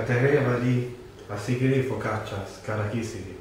Sakatereva di asikiri focaccia scarakisiri.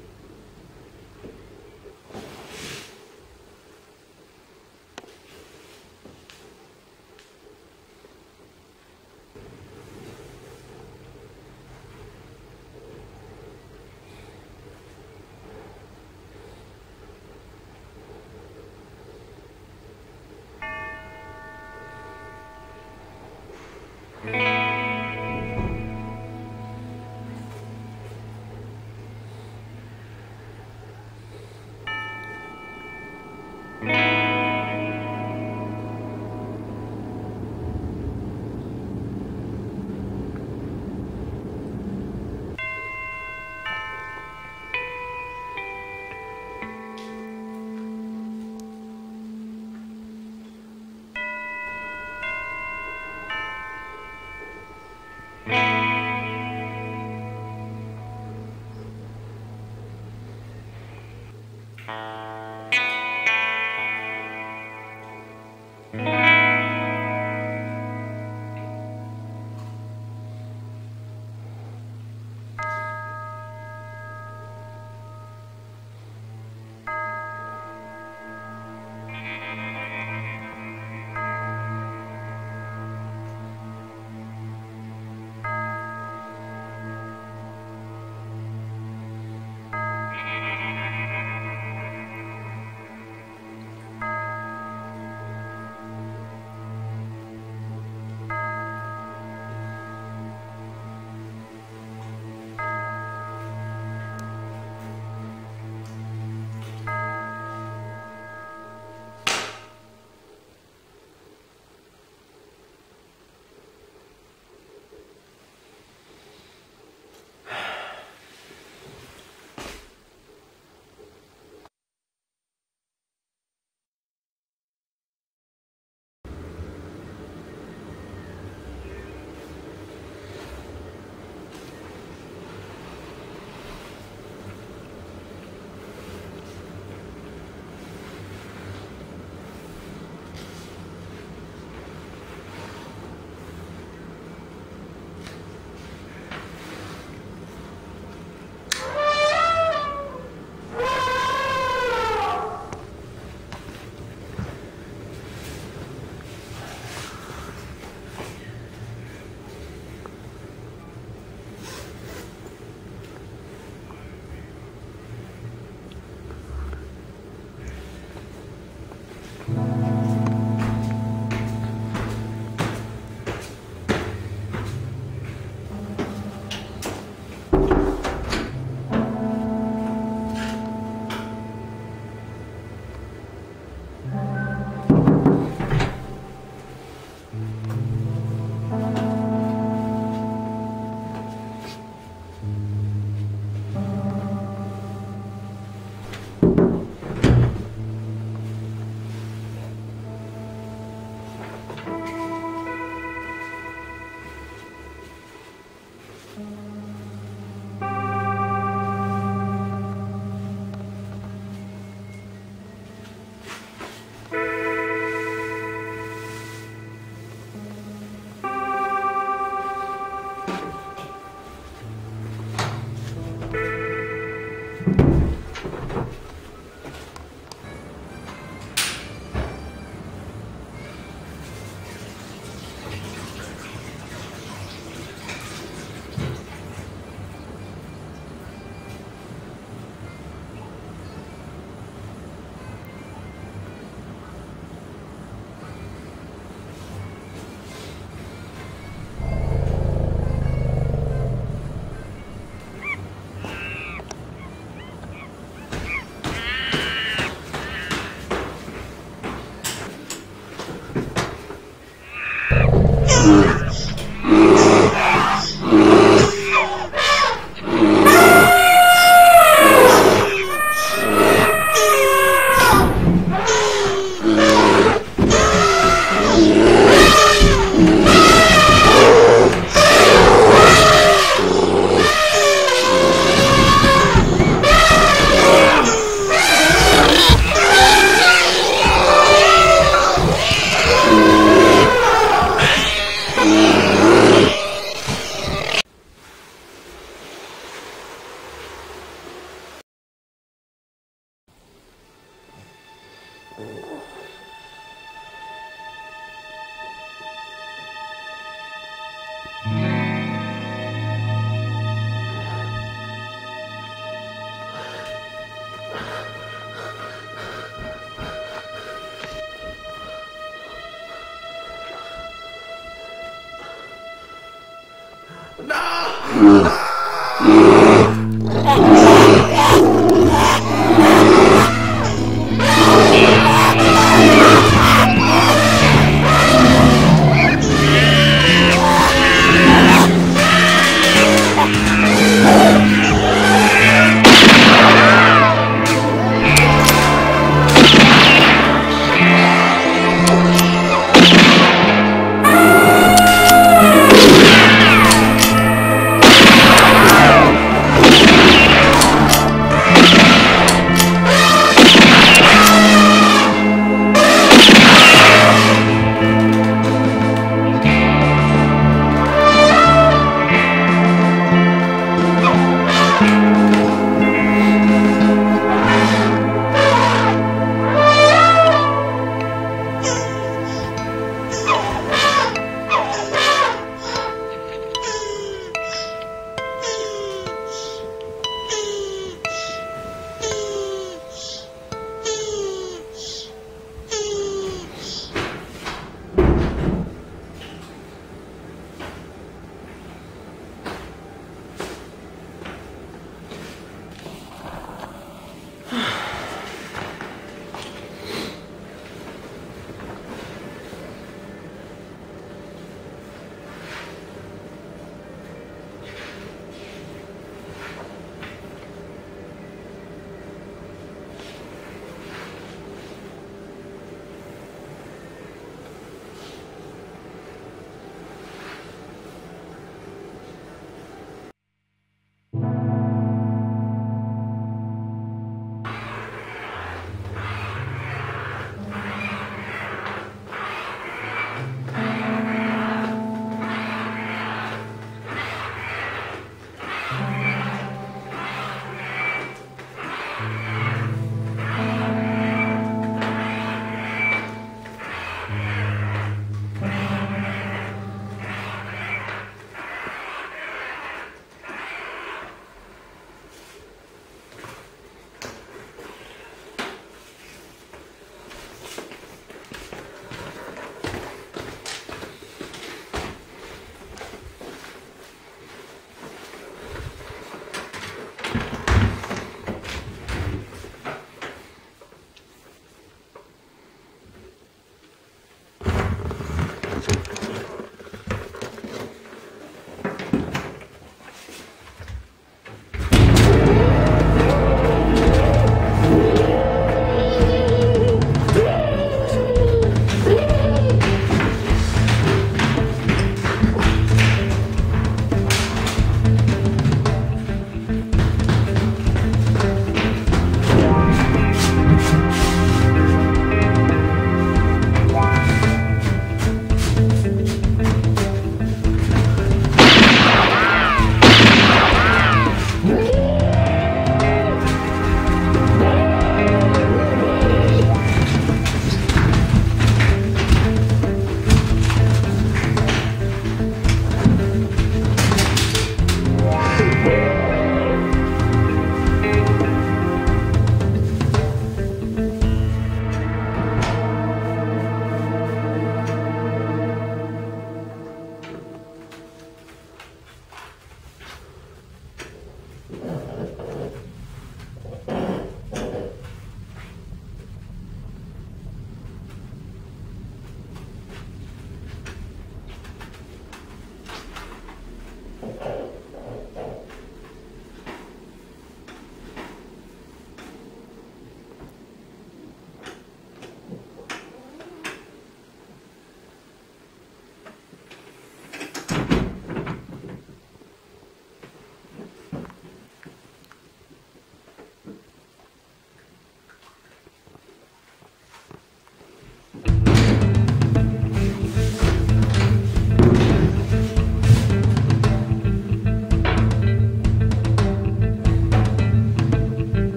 Yeah.